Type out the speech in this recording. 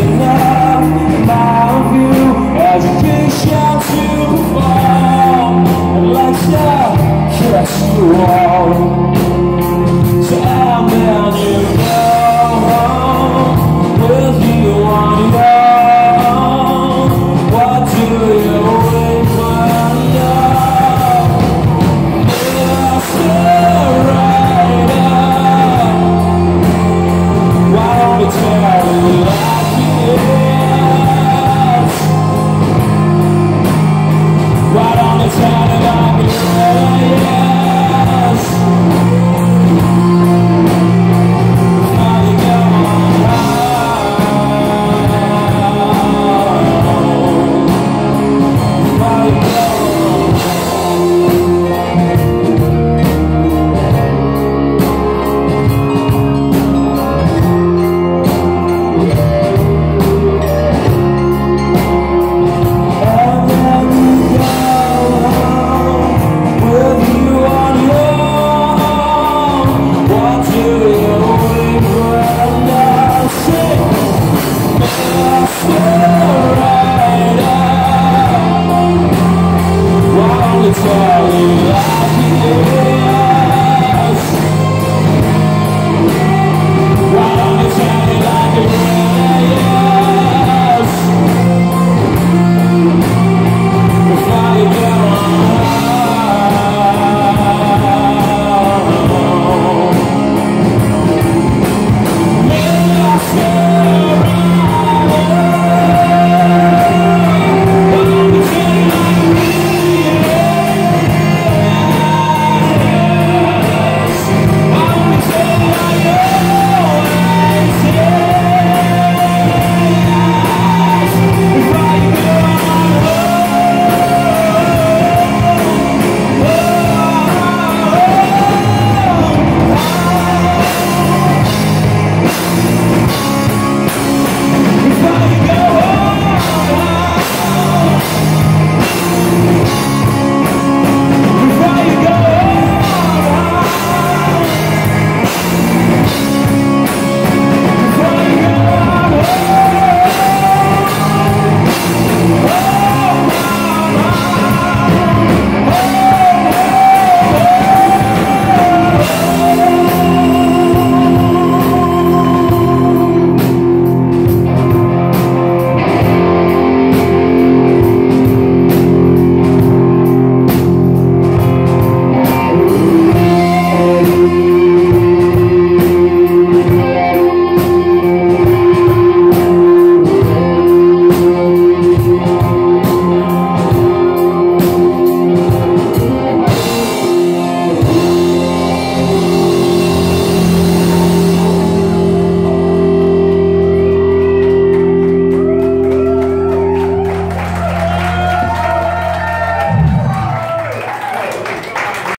enough.